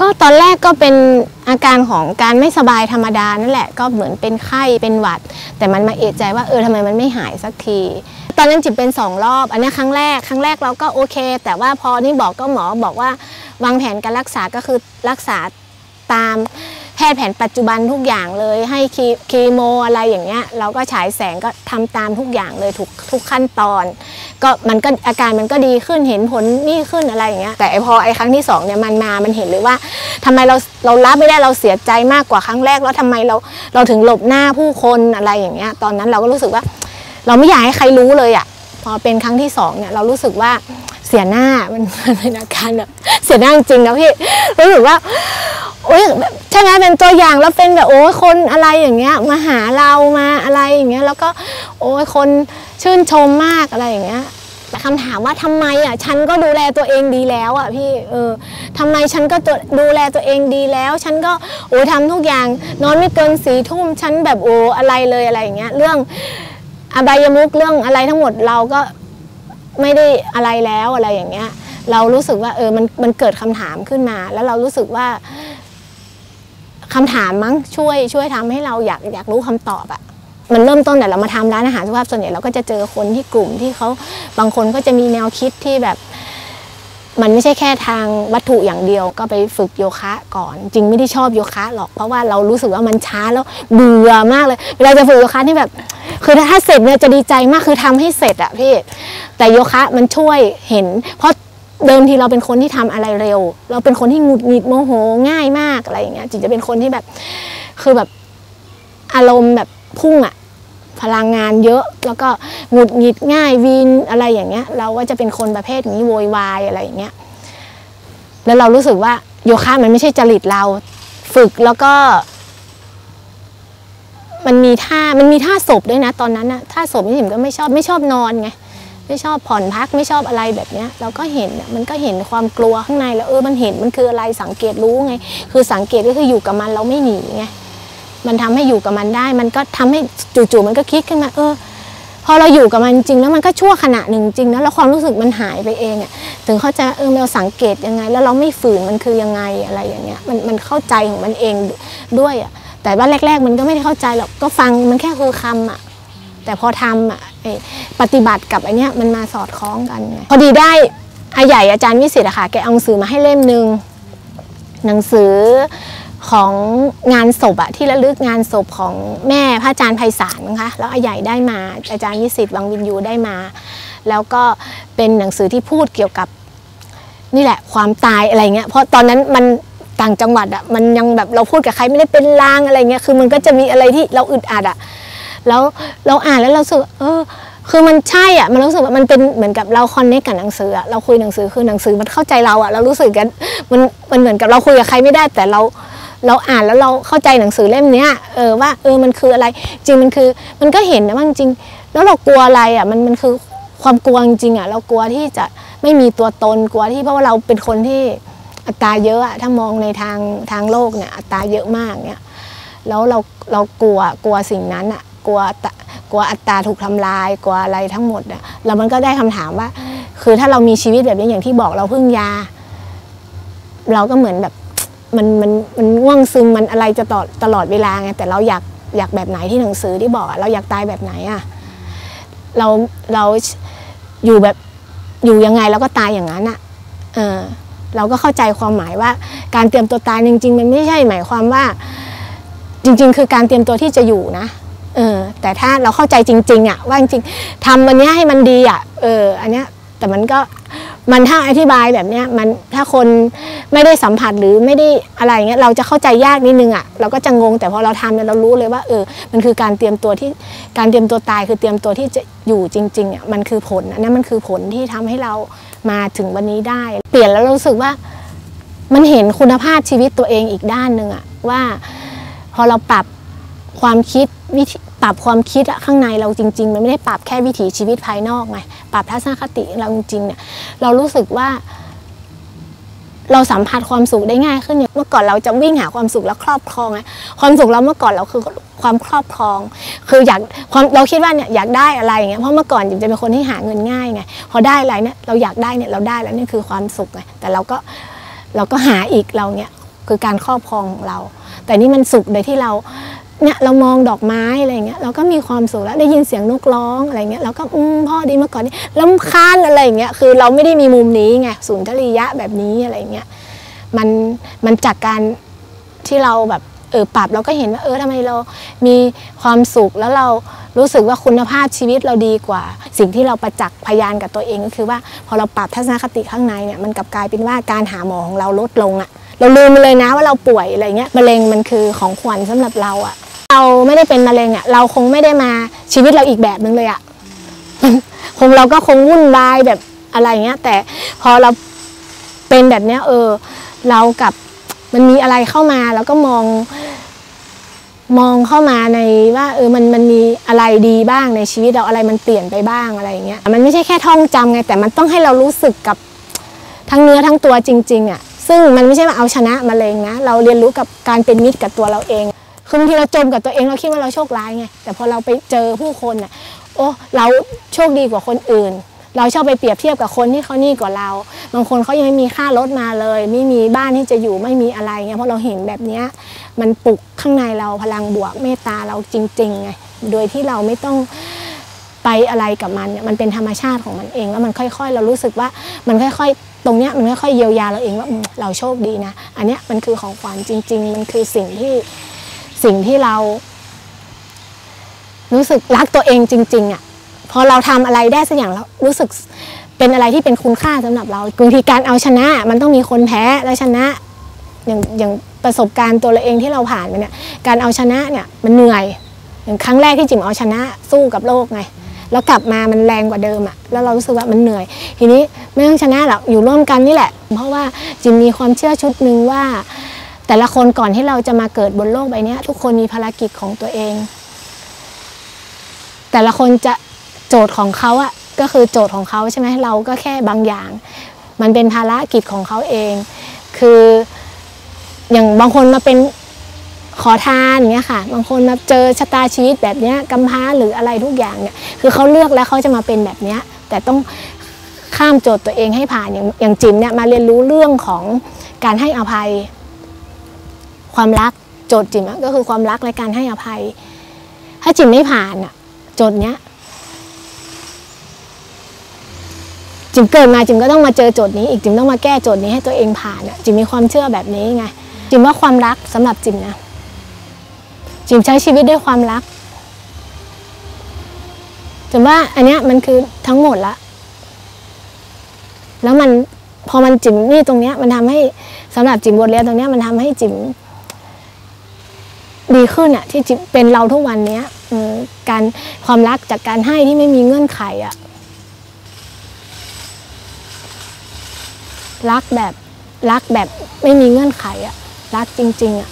ก็ตอนแรกก็เป็นอาการของการไม่สบายธรรมดานั่นแหละ ก็เหมือนเป็นไข้เป็นหวัด แต่มันมาเอะใจว่าเออทำไมมันไม่หายสักที ตอนนั้นจิบเป็นสองรอบ อันนี้ครั้งแรกครั้งแรกเราก็โอเค แต่ว่าพอนี่บอกก็หมอบอกว่าวางแผนการรักษาก็คือรักษาตาม แพทย์แผนปัจจุบันทุกอย่างเลยให้คีคีโมอะไรอย่างเงี้ยเราก็ฉายแสงก็ทำตามทุกอย่างเลยทุกทุกขั้นตอน ก็มันก็อาการมันก็ดีขึ้นเห็นผลนี่ขึ้นอะไรอย่างเงี้ยแต่พอไอ้ครั้งที่สองเนี่ยมันมามันเห็นเลยว่าทำไมเราเรารับไม่ได้เราเสียใจมากกว่าครั้งแรก แล้วทำไมเราเราถึงหลบหน้าผู้คนอะไรอย่างเงี้ยตอนนั้นเราก็รู้สึกว่า เราไม่อยากให้ใครรู้เลยอะ่ะพอเป็นครั้งที่สองเนี่ยเรารู้สึกว่าเสียหน้ามันมันเป็นอาการแบบเสียหน้าจริงนะพี่รู้สึกว่าโอ๊ย เป็นตัวอย่างแล้วเป็นแบบโอ้คนอะไรอย่างเงี้ยมาหาเรามาอะไรอย่างเงี้ยแล้วก็โอ้คนชื่นชมมากอะไรอย่างเงี้ยแต่คำถามว่าทำไมอะฉันก็ดูแลตัวเองดีแล้วอะพี่เออทำไมฉันก็ดูแลตัวเองดีแล้ว ฉันก็โอ้ทำทุกอย่างนอนไม่เกินสี่ทุ่มฉันแบบโอ้อะไรเลยอะไรอย่างเงี้ยเรื่องอบายมุกเรื่องอะไรทั้งหมดเราก็ไม่ได้อะไรแล้วอะไรอย่างเงี้ย เรารู้สึกว่าเออมันมันเกิดคำถามขึ้นมา แล้วเรารู้สึกว่า คำถามมั้งช่วยช่วยทำให้เราอยากอยากรู้คำตอบอะมันเริ่มต้นแต่เรามาทำร้านอาหารสุขภาพส่วนใหญ่เราก็จะเจอคนที่กลุ่มที่เขาบางคนก็จะมีแนวคิดที่แบบ มันไม่ใช่แค่ทางวัตถุอย่างเดียวก็ไปฝึกโยคะก่อน จริงไม่ได้ชอบโยคะหรอกเพราะว่าเรารู้สึกว่ามันช้าแล้วเบื่อมากเลยเวลาจะฝึกโยคะที่แบบ คือถ้าเสร็จเนี่ยจะดีใจมากคือทำให้เสร็จอะพี่แต่โยคะมันช่วยเห็น เพราะ เดิมทีเราเป็นคนที่ทำอะไรเร็ว เราเป็นคนที่หงุดหงิดโมโหง่ายมากอะไรอย่างเงี้ยจิตจะเป็นคนที่แบบ คือแบบอารมณ์แบบพุ่งอะพลังงานเยอะ แล้วก็หงุดหงิดง่ายวีนอะไรอย่างเงี้ย เราก็จะเป็นคนประเภทนี้โวยวายอะไรอย่างเงี้ยแล้วเรารู้สึกว่าโยคะมันไม่ใช่จริตเราฝึกแล้วก็มันมีท่ามันมีท่าศพด้วยนะ ตอนนั้นอะท่าศพนี่ผมก็ไม่ชอบไม่ชอบนอนไง ไม่ชอบผ่อนพักไม่ชอบอะไรแบบเนี้ยเราก็เห็นมันก็เห็นความกลัวข้างในแล้วเออมันเห็นมันคืออะไรสังเกตรู้ไง คือสังเกตก็คืออยู่กับมันเราไม่หนีไงมันทำให้อยู่กับมันได้ มันก็ทำให้จู่ๆมันก็คิดขึ้นมาเออพอเราอยู่กับมันจริงแล้วมันก็ชั่วขณะหนึ่งจริงนะแล้วความรู้สึกมันหายไปเองอะถึงเขาจะเออเราสังเกตยังไง แล้วเราไม่ฝืนมันคือยังไงอะไรอย่างเงี้ยมันมันเข้าใจของมันเองด้วยอะแต่ว่าแรก ๆ มันก็ไม่ได้เข้าใจหรอกก็ฟังมันแค่คือคำอะแต่พอทำอะ ปฏิบัติกับไอเนี้ยมันมาสอดคล้องกันไงพอดีได้อาใหญ่อาจารย์วิสิตอะค่ะแกเอาหนังสือมาให้เล่มหนึ่งหนังสือของงานศพอะที่ระลึกงานศพของแม่พระอาจารย์ไพศาลนะคะแล้วอาใหญ่ได้มาอาจารย์วิสิตวังวินยูได้มา แล้วก็เป็นหนังสือที่พูดเกี่ยวกับนี่แหละความตายอะไรเงี้ยเพราะตอนนั้นมันต่างจังหวัดอะมันยังแบบเราพูดกับใครไม่ได้เป็นลางอะไรเงี้ยคือมันก็จะมีอะไรที่เราอึดอัดอะ แล้วเราอ่านแล้วเราสึกเออคือมันใช่อะมันรู้สึกว่ามันเป็นเหมือนกับเราคอนเนคกับหนังสืออะเราคุยหนังสือคือหนังสือมันเข้าใจเราอะเรารู้สึกกันมันมันเหมือนกับเราคุยกับใครไม่ได้แต่เราเราอ่านแล้วเราเข้าใจหนังสือเล่มเนี้ยเออว่าเออมันคืออะไร จริงมันคือมันก็เห็นนะว่าจริง แล้วเรากลัวอะไรอะมันมันคือความกลัวจริงอะเรากลัวที่จะไม่มีตัวตนกลัวที่เพราะว่าเราเป็นคนที่อัตราเยอะอะถ้ามองในทางทางโลกเนี่ยอัตราเยอะมากเนี่ยแล้วเราเรากลัวกลัวสิ่งนั้นอะ กลัวกลัวอัตราถูกทำลายกลัวอะไรทั้งหมดอะแล้วมันก็ได้คำถามว่า คือถ้าเรามีชีวิตแบบนี้อย่างที่บอกเราพึ่งยา เราก็เหมือนแบบมันมันมันง่วงซึมมันอะไรจะตลอดตลอดเวลาไงแต่เราอยากอยากแบบไหนที่หนังสือที่บอกเราอยากตายแบบไหนอะเราเราอยู่แบบอยู่ยังไงเราก็ตายอย่างนั้นอะเออเราก็เข้าใจความหมายว่า การเตรียมตัวตายจริง ๆ มันไม่ใช่หมายความว่า จริง ๆ คือการเตรียมตัวที่จะอยู่นะ แต่ถ้าเราเข้าใจจริงๆอะว่าจริงๆทำวันนี้ให้มันดีอะเอออันเนี้ยแต่มันก็มันถ้าอธิบายแบบเนี้ยมันถ้าคนไม่ได้สัมผัสหรือไม่ได้อะไรเงี้ยเราจะเข้าใจยากนิดนึงอะเราก็จะงงแต่พอเราทำเนี่ยเรารู้เลยว่าเออมันคือการเตรียมตัวที่การเตรียมตัวตายคือเตรียมตัวที่จะอยู่จริงๆอะมันคือผลอันนั้นมันคือผลที่ทำให้เรามาถึงวันนี้ได้ เปลี่ยนแล้วรู้สึกว่ามันเห็นคุณภาพชีวิตตัวเองอีกด้านหนึ่งอะว่า พอเราปรับความคิดวิธีปรับความคิดข้างในเราจริง ๆ มันไม่ได้ปรับแค่วิถีชีวิตภายนอกไงปรับทัศนคติเราจริงๆเนี่ยเรารู้สึกว่า เราสัมผัสความสุขได้ง่ายขึ้นอย่างเมื่อก่อนเราจะวิ่งหาความสุขแล้วครอบครองไงความสุขเราเมื่อก่อนเราคือความครอบครอง คืออยากความเราคิดว่าเนี่ยอยากได้อะไรอย่างเงี้ยเพราะเมื่อก่อนจิมจะเป็นคนที่หาเงินง่ายไงพอได้อะไรเนี่ยเราอยากได้เนี่ยเราได้แล้วนี่คือความสุขไงแต่เราก็เราก็หาอีกเราเนี่ยคือการครอบครองของเรา แต่นี่มันสุขโดยที่เรา เนี่ยเรามองดอกไม้อะไรเงี้ยเราก็มีความสุขแล้วได้ยินเสียงนกร้องอะไรเงี้ยเราก็อืมพ่อดีเมื่อก่อนนี่ลำคาญอะไรเงี้ยคือเราไม่ได้มีมุมนี้ไงศูนย์ทริยะแบบนี้อะไรเงี้ยมันมันจากการที่เราแบบเออปรับเราก็เห็นว่าเออทำไมเรามีความสุขแล้วเรารู้สึกว่าคุณภาพชีวิตเราดีกว่า สิ่งที่เราประจักษ์พยานกับตัวเองก็คือว่าพอเราปรับทัศนคติข้างในเนี่ยมันกลับกลายเป็นว่าการหาหมอของเราลดลงอะเราลืมไปเลยนะว่าเราป่วยอะไรเงี้ยมะเร็งมันคือของขวัญสำหรับเราอะ เราไม่ได้เป็นมะเร็งอะเราคงไม่ได้มาชีวิตเราอีกแบบนึงเลยอะคงเราก็คงวุ่นวายแบบอะไรเงี้ย แต่พอเราเป็นแบบเนี้ย เออ เรากับมันมีอะไรเข้ามาแล้วก็มอง มองเข้ามาในว่า เออมันมันมีอะไรดีบ้างในชีวิตเราอะไรมันเปลี่ยนไปบ้างอะไรอย่างเงี้ยมันไม่ใช่แค่ท่องจำไงแต่มันต้องให้เรารู้สึกกับทั้งเนื้อทั้งตัวจริง ๆอะซึ่งมันไม่ใช่ว่าเอาชนะมะเร็งนะ เราเรียนรู้กับการเป็นมิตรกับตัวเราเอง คือบางทีเราจมกับตัวเองเราคิดว่าเราโชคร้ายไง แต่พอเราไปเจอผู้คนอะ โอ้เราโชคดีกว่าคนอื่น เราชอบไปเปรียบเทียบกับคนที่เขานี่กว่าเรา บางคนเขายังไม่มีค่ารถมาเลย ไม่มีบ้านที่จะอยู่ไม่มีอะไรเงี้ยเพราะเราเห็นแบบเนี้ยมันปลุกข้างในเราพลังบวกเมตตาเราจริงๆไงโดยที่เราไม่ต้องไปอะไรกับมันเนี่ยมันเป็นธรรมชาติของมันเอง แล้วมันค่อย ๆ เรารู้สึกว่ามันค่อยๆ ตรงเนี้ยมันค่อยๆเยียวยาเราเองว่าอืมเราโชคดีนะ อันเนี้ยมันคือของขวัญจริง ๆ มันคือสิ่งที่ สิ่งที่เรา รู้สึกรักตัวเองจริง ๆอะพอเราทำอะไรได้สักอย่างเรารู้สึกเป็นอะไรที่เป็นคุณค่าสำหรับเราบางทีการเอาชนะ มันต้องมีคนแพ้และชนะ อย่างอย่างประสบการณ์ตัวเราเองที่เราผ่านมาเนี่ยการเอาชนะเนี่ยมันเหนื่อยอย่างครั้งแรกที่จิ๋มเอาชนะสู้กับโลกไงแล้วกลับมามันแรงกว่าเดิมอะแล้วเรารู้สึกว่ามันเหนื่อย ทีนี้ไม่ต้องชนะหรอกอยู่ร่วมกันนี่แหละ เพราะว่าจิมมีความเชื่อชุดหนึ่งว่า แต่ละคนก่อนที่เราจะมาเกิดบนโลกใบนี้ทุกคนมีภารกิจของตัวเอง แต่ละคนจะโจทย์ของเขาอะก็คือโจทย์ของเขาใช่ไหมเราก็แค่บางอย่าง มันเป็นภารกิจของเขาเอง คืออย่างบางคนมาเป็นขอทานอย่างเงี้ยค่ะ บางคนมาเจอชะตาชีวิตแบบเนี้ยกำพร้าหรืออะไรทุกอย่างเนี่ยคือเขาเลือกแล้วเขาจะมาเป็นแบบเนี้ยแต่ต้องข้ามโจทย์ตัวเองให้ผ่านอย่างอย่างจิมเนี่ยมาเรียนรู้เรื่องของการให้อภัย ความรักโจทย์จิมก็คือความรักและการให้อภัย ถ้าจิมไม่ผ่านอะโจทย์เนี้ย จิมเกิดมาจิมก็ต้องมาเจอโจทย์นี้อีกจิมต้องมาแก้โจทย์นี้ให้ตัวเองผ่านอะจิมมีความเชื่อแบบนี้ไงจิมว่าความรักสำหรับจิมนะจิมใช้ชีวิตด้วยความรักจิมว่าอันเนี้ยมันคือทั้งหมดละ แล้วมันพอมันจิมนี่ตรงเนี้ยมันทำให้สำหรับจิมบทเรียนตรงเนี้ยมันทำให้จิม ดีขึ้นอะที่เป็นเราทุกวันเนี้ยอการความรักจากการให้ที่ไม่มีเงื่อนไขอะรักแบบรักแบบไม่มีเงื่อนไขอะรักจริง ๆอะ